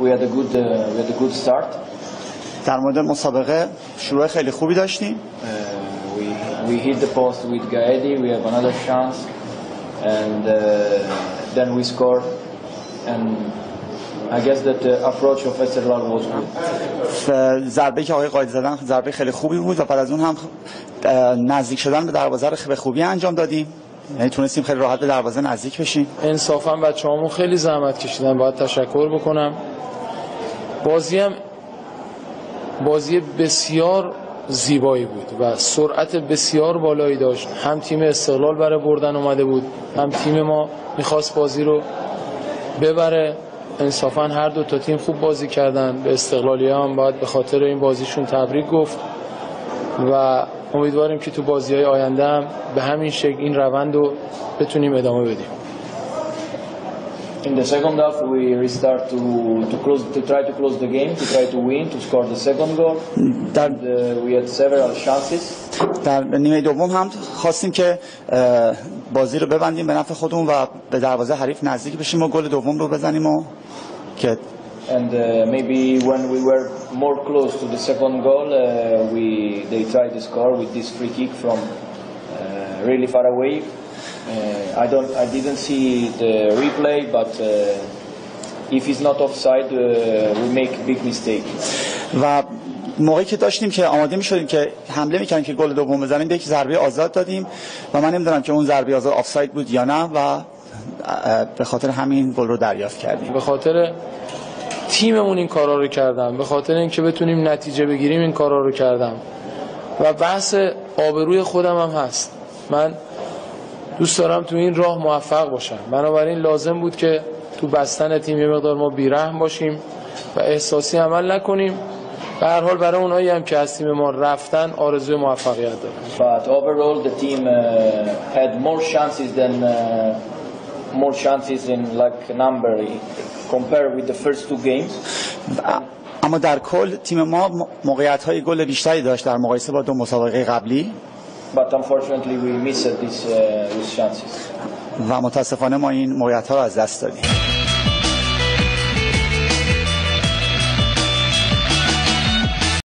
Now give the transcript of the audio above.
we had a good uh, we had a good start. در مورد مسابقه شروع خیلی خوبی داشتیم Uh, we we hit the post with Gaedi. We have another chance, and uh, then we scored. And I guess that the approach of Esteghlal was good. ضربه که آقای قائدی زدن ضربه خیلی خوبی بود و بعد از اون هم نزدیک شدن به دروازه رو به خوبی انجام دادیم یعنی تونستیم خیلی راحت به دروازه نزدیک بشیم انصافا بچه همون خیلی زحمت کشیدن باید تشکر بکنم بازی هم بازی بسیار زیبایی بود و سرعت بسیار بالایی داشت. هم تیم استقلال برای بردن اومده بود هم تیم ما می‌خواست بازی رو ببره. انصافا هر دو تا تیم خوب بازی کردن. به استقلالی هم باید به خاطر این بازیشون تبریک گفت و امیدواریم که تو بازی های آینده هم به همین شکل این روند رو بتونیم ادامه بدیم. In the second half, we restart to to close to try to close the game, to try to win, to score the second goal. در And, uh, we had several chances. در نیمه دوم هم خواستیم که اه، بازی رو ببندیم به نفع خودمون و به دروازه حریف نزدیک بشیم و گل دوم رو بزنیم و که And uh, maybe when we were more close to the second goal, uh, we they tried to score with this free kick from uh, really far away. Uh, I don't, I didn't see the replay, but uh, if it's not offside, uh, we make big mistake. و موقعی که داشتیم که آماده می شدیم که حمله می‌کنیم که گل دوم بزنیم به یک ضربه آزاد دادیم و من نمی‌دونم که اون ضربه آزاد آفساید بود یا نه و به خاطر همین گل رو دریافت کردیم. به خاطر تیممون این کارا رو کردم. به خاطر اینکه بتونیم نتیجه بگیریم این کارا رو کردم. و بحث آبروی خودم هم هست. من دوست دارم تو این راه موفق باشم. بنابراین لازم بود که تو بستن تیم یه مقدار ما بیرحم باشیم و احساسی عمل نکنیم. به هر حال برای اونایی هم که از تیم ما رفتن آرزوی موفقیت دارم. But overall, the team uh, had more chances than uh, more chances in like number compared with the first two games. اما در کل تیم ما موقعیت های گل بیشتری داشت در مقایسه با دو مسابقه قبلی. But unfortunately, we missed these uh, these chances. و متاسفانه ما این موقعیت ها رو از دست دادیم